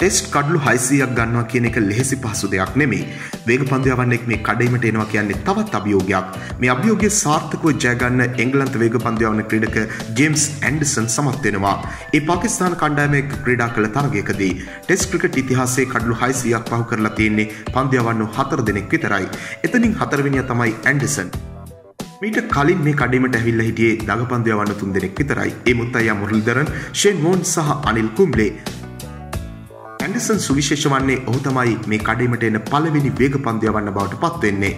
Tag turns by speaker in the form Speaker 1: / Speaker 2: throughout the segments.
Speaker 1: Test කඩලු හයිසියක් ගන්නවා කියන එක ලෙහෙසි පහසු දෙයක් නෙමේ වේග පන්දයවන්නෙක් මේ කඩීමට එනවා කියන්නේ තවත් අභියෝගයක්. මේ අභියෝගය සාර්ථකව ජයගන්න එංගලන්ත වේග පන්දයවන ක්‍රීඩක ජේම්ස් ඇන්ඩසන් සමත් වෙනවා. ඒ පාකිස්තාන කණ්ඩායම එක්ක ක්‍රීඩා කළ තරගයකදී ටෙස්ට් ක්‍රිකට් ඉතිහාසයේ කඩලු 600ක් පහු කරලා තියෙන්නේ පන්දයවන්නු හතර දෙනෙක් විතරයි. එතනින් හතරවෙනියා තමයි ඇන්ඩසන් මීට කලින් මේ කඩීමට ඇවිල්ලා හිටියේ දගපන්දය වන්න තුන් දෙනෙක් විතරයි. ඒ මුත්තයියා මුරලිදරන් ෂෙන් මෝන් සහ අනිල් කුම්බ්ලේ. ඇන්ඩසන් සුවිශේෂ වන්නේ ඔහු තමයි මේ කඩීමට එන පළවෙනි වේග පන්දය වන්න බවට පත්වෙන්නේ.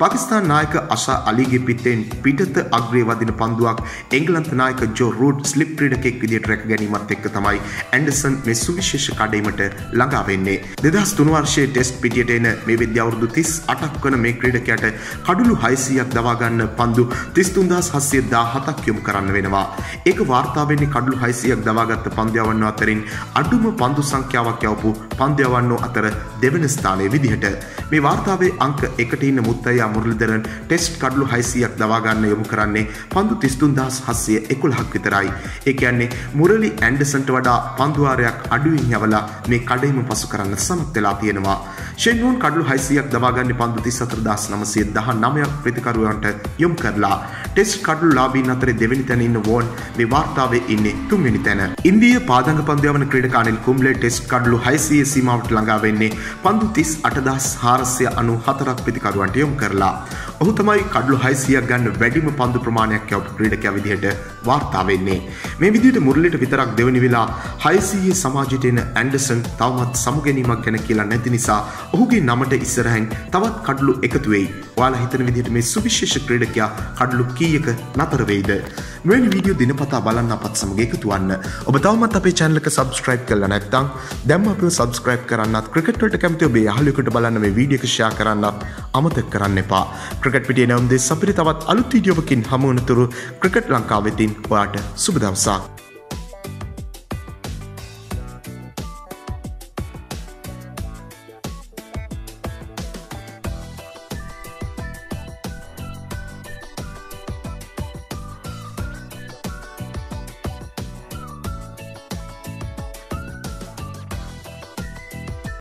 Speaker 1: පාකිස්තාන් නායක අශා අලිගේ පිත්තෙන් පිටත අග්‍රේ වදින පන්දුවක් එංගලන්ත නායක ජෝ රූඩ් ස්ලිප් ක්‍රීඩකෙක් විදිහට රැක ගැනීමත් එක්ක තමයි ඇන්ඩසන් මේ සුවිශේෂ කඩීමට ළඟා වෙන්නේ. 2003 වර්ෂයේ ටෙස්ට් පිටියට එන මේ වෙද්දී අවුරුදු 38ක් වන මේ ක්‍රීඩකයාට කඩුළු 600ක් දවා ගන්න පන්දු 33717ක් යොමු කරන්න වෙනවා. ඒක වාර්තා වෙන්නේ කඩුළු 600ක් දවාගත්ත පන්දයවන්න අතරින් අඩුම පන්දු සංඛ්‍යාවක් යවපු පන්දයවන්නෝ අතර දෙවන ස්ථානය විදිහට. මේ වාර්තාවේ අංක එකට ඉන්න මුත්තයා මුරලිදරන් ටෙස්ට් කඩලු හයිසියක් දවාගන්න යොමු කරන්නේ පන්දු තිස්තුන්දහස් හස්සිය එකුළහක් විතරයි. ඒ කියන්නේ මුරලි ඇන්ඩසන්ට වඩා පන්දුවාරයක් අඩුවෙන් යවලා මේ කඩේම පසු කරන්න සමත් වෙලා තියෙනවා. ෂෙන්නුන් කඩලු හයිසියක් දවාගන්න පන්දු තිස්සතර දස් නමසේ දහ නමයක් ප්‍රතිකරුවන්ට යොම් කරලා. ටෙස්ට් කඩලු ලාබීන් අතර දෙවැනි තැන ඉන්න වෝන් මේ වාර්තාවේ ඉන්නේ තුන්වෙනි තැන. ඉන්දිය පාදංග පන්දයවන ක්‍රීඩකානිල් කුම්ලේ ටෙස්ට් කඩලු හයිසිය සීමාවට ළඟා වෙන්නේ පන්දු තිස් අටදස් හාරස්ය අනු හතරක් පිතිකරුවන්ට යොම් කරලා. ඔහු තමයි කඩලු හයිසියක් ගන්න වැඩිම පන්දු ප්‍රමාණයක් යවපු ක්‍රීඩකයා විදිහට වාර්තා වෙන්නේ. මේ විදිහට මුරලිට විතරක් දෙවනි වෙලා හයිසියේ සමාජයට එන ඇන්ඩර්සන් තවමත් සමුගැනීමක් ගැන කියලා නැති නිසා ඔහුගේ නමට ඉස්සරහින් තවත් කඩලු එකතු වෙයි. ඔයාලා හිතන විදිහට මේ සුවිශේෂ ක්‍රීඩකයා කඩලු කීයක නතර වෙයිද? මෙවැනි වීඩියෝ දිනපතා බලන්න අපත් සමග එකතු වන්න. ඔබ තවමත් අපේ channel එක subscribe කරලා නැත්නම් දැම්ම අපිව subscribe කරන්නත් ක්‍රිකට් වලට කැමති ඔබේ යහළුවෙකුට බලන්න මේ වීඩියෝ එක share කරන්නත් අමතක කරන්න එපා. ක්‍රිකට් පිටියේ නම් දෙස් අපිට තවත් අලුත් වීඩියෝවකින් හමු වෙනතුරු ක්‍රිකට් ලංකාවෙතින් ඔයාට සුබ දවසක්.